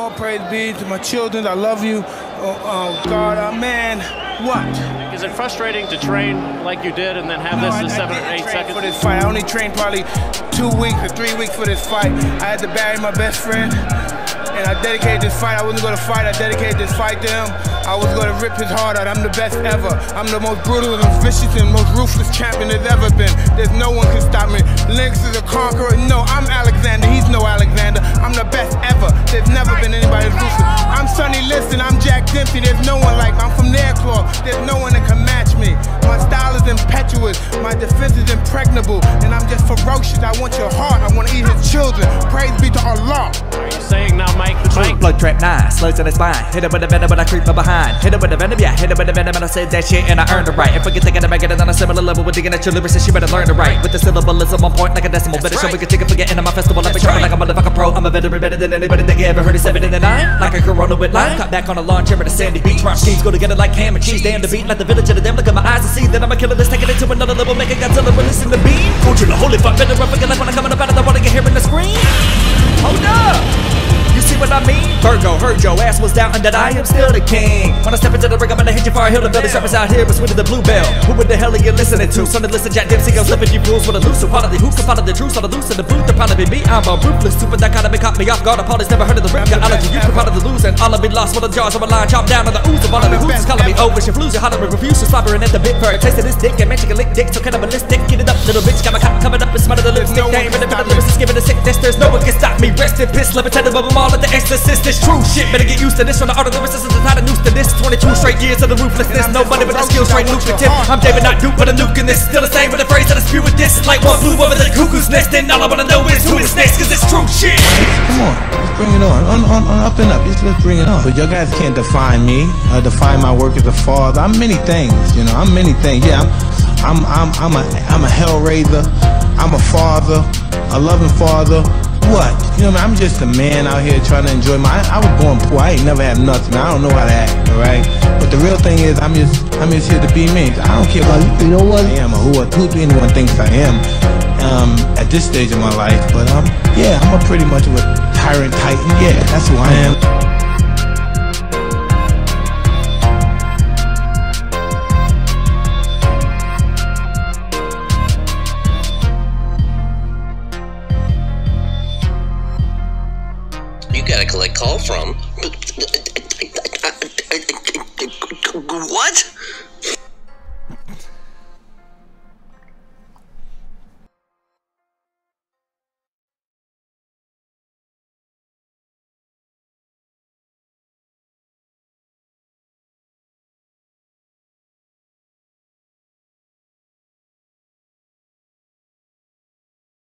All praise be to my children. I love you. Oh, oh God, oh, man, what? Is it frustrating to train like you did and then have this I, in seven or eight seconds? For this fight, I only trained probably two weeks or three weeks for this fight. I had to bury my best friend, and I dedicated this fight. I wasn't going to fight. I dedicated this fight to him. I was going to rip his heart out. I'm the best ever. I'm the most brutal and vicious and most ruthless champion there's ever been. There's no one can stop me. Lennox is a conqueror. No, I'm Alexander. He's no Alexander. I'm the best ever. There's never ruthless. I'm Sonny Liston. I'm Jack Dempsey. There's no one like me. I'm from Nairclaw. There's no one that can match me. My style is impetuous. My defense is impregnable. And I'm just ferocious. I want your heart. I want to eat his trap nine, slugs in the spine. Hit it with the venom, but I creep from behind. Hit it with the venom, yeah. Hit it with the venom, and I said that shit, and I earned it right. If I get thinking to make it on a similar level with digging at your lyrics, you better learn to write. With the syllabalism on point like a decimal. Better show we can take it, forgetting on my festival. I've been coming like a motherfucking pro. I'm a veteran better than anybody that you ever heard of seven in the nine. Like a corona with lime. Cut back on a lawn chair at a sandy beach. Rhyme schemes go together like ham and cheese. Damn the beat like the village of the damn. Look at my eyes and see that I'm a killer Let's take it to another level. Making Godzilla releasing the beam. Fortune, holy fuck, better run forget like when I'm coming up out of the water, get hearing heard your ass was down and that I am still the king. When I step into the ring, I'm gonna hit you far hill. The building rappers out here, but with the blue bell. Who the hell are you listening to? Sonny Liston, Jack Dempsey, I'm slipping you fools with a loose quality. Who can follow the truth? On the loose in the booth, they're probably be me. I'm a ruthless super that kind of caught me off guard. Apologies, never heard of the rip. Got allergy, you can follow the lose, and all of me lost with the jaws of a line chopped down on the ooze of all of me. Who's is calling me over? She flews, you holler, refuse to slobbering at the bit for a taste of this dick. And can lick dick, so cannibalistic. Get it up, little bitch. Got my cop coming up and smother the lips. no one Nickname, and the stop lyrics is giving a sickness. There's no one can stop me. Rest in piss, levitated above them all at the exorcist. This true shit. Better get used to this from the art of lyricist. It's not a noose to this. 22 straight years of the ruthlessness. No money, but the skill straight lucrative. I'm David, not Duke, but a nuke in this. Still the same with the phrase that I spew with this. Like one flew over the cuckoo's nest. And all I wanna know is who is next, cause it's true shit. Come on, let's bring it on. On, on, on up and up. Just let's bring it on. But you guys can't define me. Uh, define my work as a father. I'm many things. You know, I'm many things. Yeah, I'm, I'm, I'm, I'm a, I'm a hellraiser. I'm a father, a loving father. What? You know, what I mean? I'm just a man out here trying to enjoy my. I, I was born poor. I ain't never had nothing. I don't know how to act. All right. But the real thing is, I'm just, I'm just here to be me. I don't care about you know what I am or who, who anyone thinks I am. Um, at this stage of my life, but um, yeah, I'm a pretty much of a tyrant titan. Yeah, that's who I am. Call from. What?